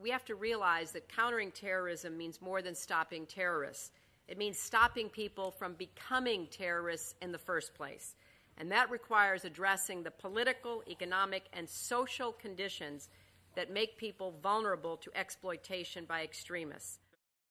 we have to realize that countering terrorism means more than stopping terrorists. It means stopping people from becoming terrorists in the first place. And that requires addressing the political, economic, and social conditions that make people vulnerable to exploitation by extremists.